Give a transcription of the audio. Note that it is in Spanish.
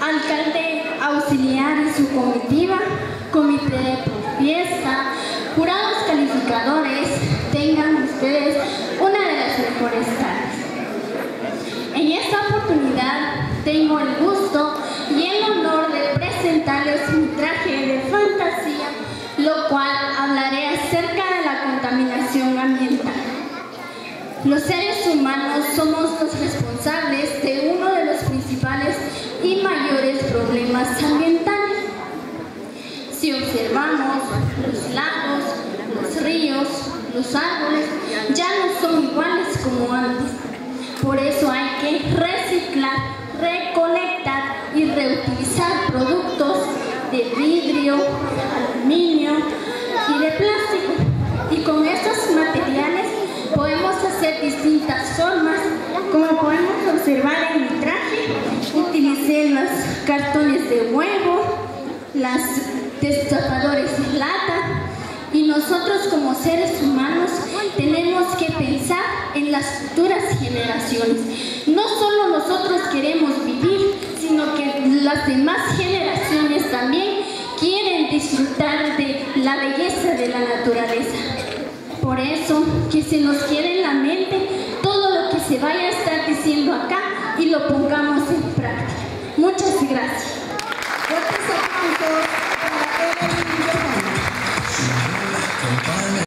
alcalde auxiliar y su comitiva, comité de fiesta, jurados calificadores, tengan ustedes una de las mejores tardes. En esta oportunidad tengo el gusto y el honor de presentarles mi traje de fantasía, lo cual hablaré acerca de la contaminación ambiental. Los seres humanos somos los responsables de uno de los principales y mayores ambientales. Si observamos los lagos, los ríos, los árboles, ya no son iguales como antes. Por eso hay que reciclar, recolectar y reutilizar productos de vidrio, utilicé los cartones de huevo, las destapadores de lata, y nosotros como seres humanos tenemos que pensar en las futuras generaciones. No solo nosotros queremos vivir, sino que las demás generaciones también quieren disfrutar de la belleza de la naturaleza. Por eso, que se nos quede en la mente todo lo que se vaya a estar diciendo acá y lo pongamos en práctica. Muchas gracias.